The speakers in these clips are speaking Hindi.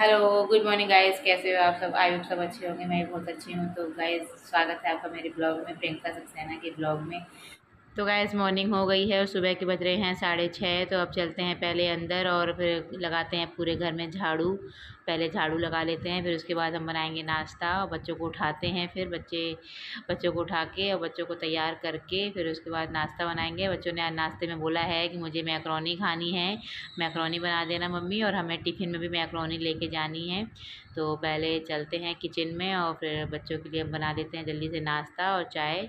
हेलो गुड मॉर्निंग गाइस कैसे हो आप सब? आई होप सब अच्छे होंगे, मैं बहुत अच्छी हूँ। तो गाइस स्वागत है आपका मेरे ब्लॉग में, प्रियंका सक्सेना के ब्लॉग में। तो गाइस मॉर्निंग हो गई है और सुबह के बज रहे हैं साढ़े छः तो अब चलते हैं पहले अंदर और फिर लगाते हैं पूरे घर में झाड़ू। पहले झाड़ू लगा लेते हैं, फिर उसके बाद हम बनाएँगे नाश्ता और बच्चों को उठाते हैं फिर बच्चे, बच्चों को उठा के और बच्चों को तैयार करके फिर उसके बाद नाश्ता बनाएँगे। बच्चों ने आज नाश्ते में बोला है कि मुझे मैक्रोनी खानी है, मैक्रोनी बना देना मम्मी और हमें टिफ़िन में भी मैक्रोनी लेके जानी है। तो पहले चलते हैं किचन में और फिर बच्चों के लिए हम बना देते हैं जल्दी से नाश्ता और चाय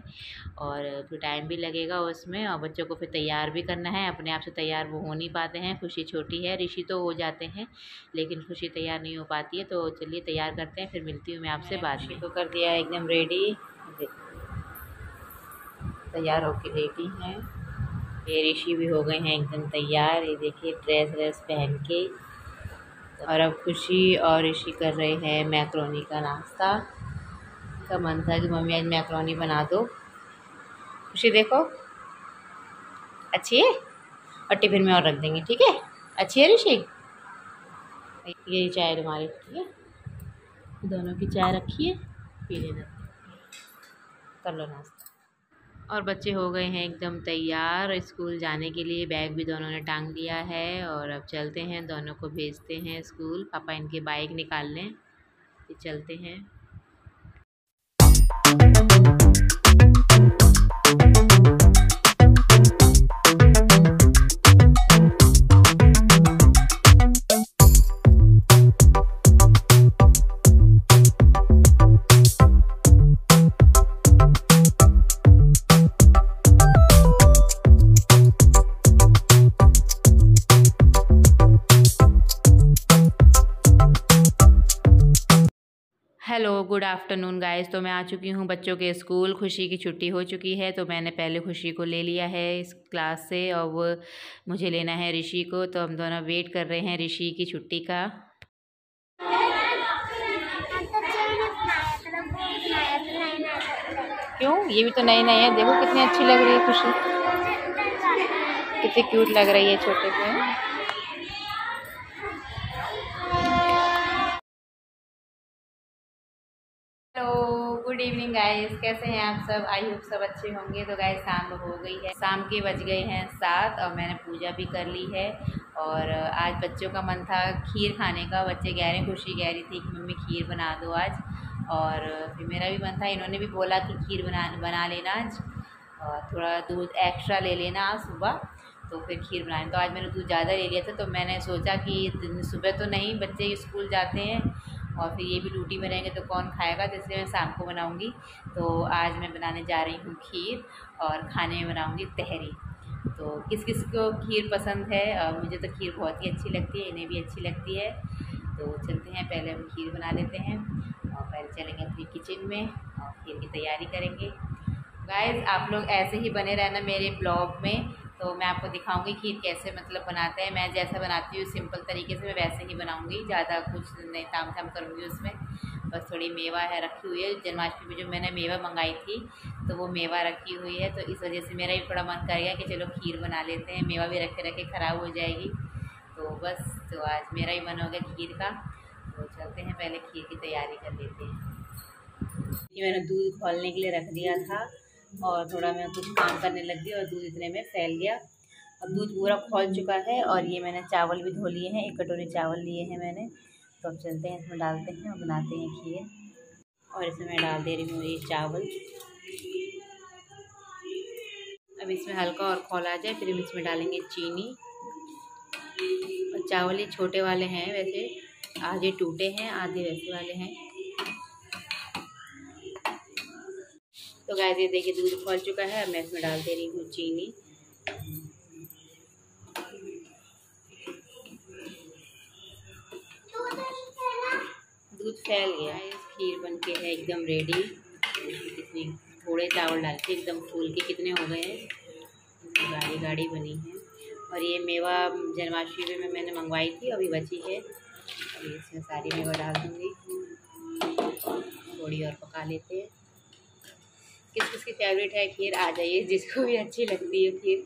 और फिर टाइम भी लगेगा उसमें और बच्चों को फिर तैयार भी करना है। अपने आप से तैयार वो हो नहीं पाते हैं। खुशी छोटी है ऋषि तो हो जाते हैं लेकिन खुशी तैयार नहीं हो पाती है। तो चलिए तैयार करते हैं फिर मिलती हूँ मैं आपसे बाद में। तो कर दिया है एकदम रेडी तैयार होके रेडी हैं। ये ऋषि भी हो गए हैं एकदम तैयार। ये देखिए ड्रेस व्रेस पहन के। और अब खुशी और ऋषि कर रहे हैं मैक्रोनी का नाश्ता। का मन था कि मम्मी आज मैक्रोनी बना दो। खुशी देखो। अच्छी है? और टिफ़िन में और रख देंगे, ठीक है? अच्छी है ऋषि? ये चाय तुम्हारी ठीक है। दोनों की चाय रखी है, पी लेना कर लो नाश्ता। और बच्चे हो गए हैं एकदम तैयार, स्कूल जाने के लिए बैग भी दोनों ने टांग लिया है और अब चलते हैं, दोनों को भेजते हैं स्कूल। पापा इनके बाइक निकाल लें चलते हैं। Hello, good afternoon guys. तो मैं आ चुकी हूँ बच्चों के स्कूल। खुशी की छुट्टी हो चुकी है तो मैंने पहले खुशी को ले लिया है इस क्लास से। और वो मुझे लेना है ऋषि को तो हम दोनों वेट कर रहे हैं ऋषि की छुट्टी का। क्यों? ये भी तो नई नई है। देखो कितनी अच्छी लग रही है खुशी। कितनी क्यूट लग रही है छोटे पे। इवनिंग गाइस कैसे हैं आप सब? आई होप सब अच्छे होंगे। तो गाइस शाम हो गई है। शाम के बज गए हैं सात और मैंने पूजा भी कर ली है। और आज बच्चों का मन था खीर खाने का। बच्चे कह रहे खुशी कह रही थी कि मम्मी खीर बना दो आज। और, फिर मेरा भी मन था, इन्होंने भी बोला कि खीर बना बना लेना आज। और थोड़ा दूध एक्स्ट्रा ले लेना आज सुबह। तो फिर खीर बनाए तो आज मैंने दूध ज़्यादा ले लिया था। तो मैंने सोचा कि सुबह तो नहीं, बच्चे स्कूल जाते हैं। और फिर ये भी रोटी बनाएँगे तो कौन खाएगा तो इसलिए मैं शाम को बनाऊँगी। तो आज मैं बनाने जा रही हूँ खीर और खाने में बनाऊँगी तहरी। तो किस किस को खीर पसंद है? और मुझे तो खीर बहुत ही अच्छी लगती है, इन्हें भी अच्छी लगती है। तो चलते हैं, पहले हम खीर बना लेते हैं और पहले चलेंगे अपनी किचन में और खीर की तैयारी करेंगे। गाइस आप लोग ऐसे ही बने रहना मेरे ब्लॉग में। तो मैं आपको दिखाऊँगी खीर कैसे मतलब बनाते हैं। मैं जैसा बनाती हूँ, सिंपल तरीके से मैं वैसे ही बनाऊँगी। ज़्यादा कुछ नहीं ताम झाम करूँगी उसमें। बस थोड़ी मेवा है, रखी हुई है। जन्माष्टमी में जो मैंने मेवा मंगाई थी तो वो मेवा रखी हुई है। तो इस वजह से मेरा भी थोड़ा मन करेगा कि चलो खीर बना लेते हैं। मेवा भी रखे रखे ख़राब हो जाएगी। तो बस तो आज मेरा ही मन हो गया खीर का। तो चलते हैं, पहले खीर की तैयारी कर लेते हैं। मैंने दूध खोलने के लिए रख दिया था। और थोड़ा मैं कुछ काम करने लग गई और दूध इतने में फैल गया। अब दूध पूरा खोल चुका है और ये मैंने चावल भी धो लिए हैं, एक कटोरी चावल लिए हैं मैंने। तो अब चलते हैं, इसमें डालते हैं और बनाते हैं खीर। और इसमें मैं डाल दे रही हूँ ये चावल। अब इसमें हल्का और खोल आ जाए, फिर हम इसमें डालेंगे चीनी। और चावल ये छोटे वाले हैं, वैसे आधे टूटे हैं, आधे वैसे वाले हैं। तो गाय ये देखिए दूध खोल चुका है, मैं इसमें डाल दे रही हूँ चीनी। दूध फैल गया है, खीर बन के है एकदम रेडी कितनी थोड़े चावल डाल के एकदम फूल के कितने हो गए हैं? गाढ़ी गाढ़ी बनी है। और ये मेवा जन्माष्टमी में मैंने मंगवाई थी, अभी बची है। अभी इसमें सारी मेवा डाल दूँगी। थोड़ी और पका लेते हैं। किस किस की फेवरेट है? खीर आ जाइए, जिसको भी अच्छी लगती है खीर।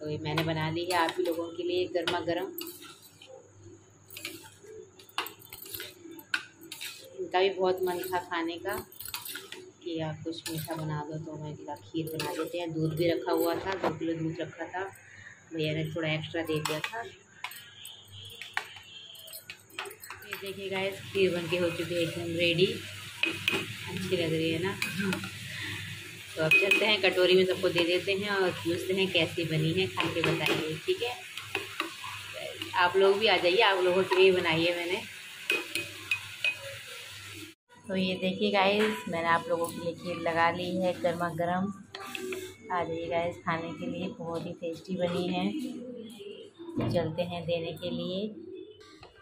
तो ये मैंने बना ली है आप ही लोगों के लिए गर्मा गर्म इनका भी बहुत मन था खाने का कि आप कुछ मीठा बना दो तो मैं कहा खीर बना देते हैं। दूध भी रखा हुआ था, दो किलो दूध रखा था। भैया ने थोड़ा एक्स्ट्रा दे दिया था। ये देखिए गाइस खीर बन के हो चुकी है, एकदम रेडी अच्छी लग रही है ना? तो अब चलते हैं, कटोरी में सबको दे देते हैं और पूछते हैं कैसी बनी है, खा के बताइए, ठीक है? आप लोग भी आ जाइए, आप लोगों के लिए बनाई है मैंने। तो ये देखिए गाइस मैंने आप लोगों के लिए खीर लगा ली है गर्मा गर्म। आ जाइए गाइस खाने के लिए बहुत ही टेस्टी बनी है। चलते हैं देने के लिए।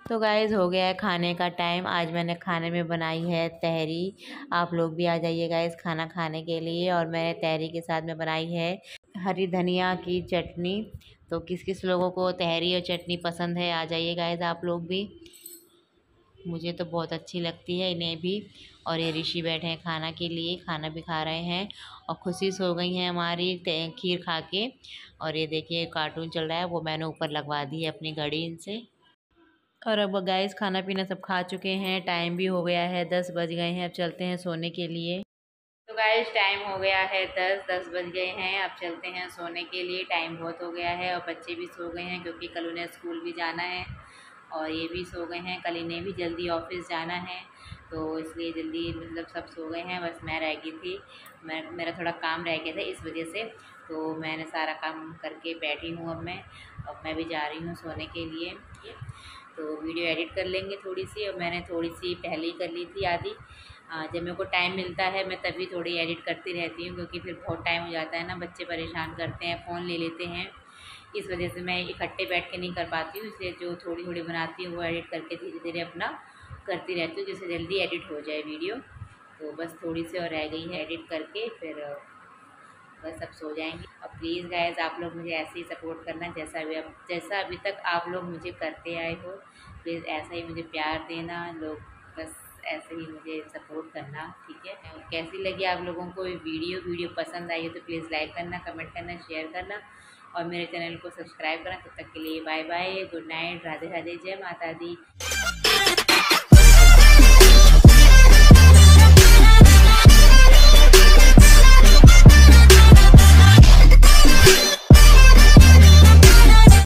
तो गाइज़ हो गया है खाने का टाइम आज मैंने खाने में बनाई है तहरी. आप लोग भी आ जाइए गाइज़ खाना खाने के लिए. और मैंने तहरी के साथ में बनाई है हरी धनिया की चटनी. तो किस किस लोगों को तहरी और चटनी पसंद है, आ जाइए गाइज़ आप लोग भी. मुझे तो बहुत अच्छी लगती है इन्हें भी. और ये ऋषि बैठे हैं खाना के लिए, खाना भी खा रहे हैं. और खुशी सो गई हैं हमारी खीर खा के और ये देखिए कार्टून चल रहा है, वो मैंने ऊपर लगवा दी है अपनी घड़ी इनसे. और अब गाइस खाना पीना सब खा चुके हैं टाइम भी हो गया है, दस बज गए हैं, अब चलते हैं सोने के लिए। तो गाइस टाइम हो गया है दस दस बज गए हैं, अब चलते हैं सोने के लिए टाइम बहुत हो गया है और बच्चे भी सो गए हैं क्योंकि कल उन्हें स्कूल भी जाना है। और ये भी सो गए हैं, कल इन्हें भी जल्दी ऑफ़िस जाना है तो इसलिए जल्दी मतलब सब सो गए हैं, बस मैं रह गई थी। मैं, मेरा थोड़ा काम रह गया था इस वजह से तो मैंने सारा काम करके बैठी हूँ अब मैं अब मैं भी जा रही हूँ सोने के लिए। तो वीडियो एडिट कर लेंगे थोड़ी सी, और मैंने थोड़ी सी पहले ही कर ली थी आधी। जब मेरे को टाइम मिलता है, मैं तभी थोड़ी एडिट करती रहती हूँ, क्योंकि फिर बहुत टाइम हो जाता है ना, बच्चे परेशान करते हैं फ़ोन ले लेते हैं। इस वजह से मैं इकट्ठे बैठ के नहीं कर पाती हूँ, इसलिए जो थोड़ी थोड़ी बनाती हूँ, वो एडिट करके धीरे धीरे अपना करती रहती हूँ, जिससे जल्दी एडिट हो जाए वीडियो तो बस थोड़ी सी और रह गई है एडिट करके, फिर बस अब सो जाएँगे। और प्लीज़ गाइज़ आप लोग मुझे ऐसे ही सपोर्ट करना जैसा अभी अब, जैसा अभी तक आप लोग मुझे करते आए हो। प्लीज़ ऐसा ही मुझे प्यार देना, लोग बस ऐसे ही मुझे सपोर्ट करना, ठीक है? और कैसी लगी आप लोगों को ये वीडियो वीडियो पसंद आई हो तो प्लीज़ लाइक करना कमेंट करना शेयर करना और मेरे चैनल को सब्सक्राइब करना। तब तो तक के लिए bye bye good night Radhe Radhe, जय माता दी।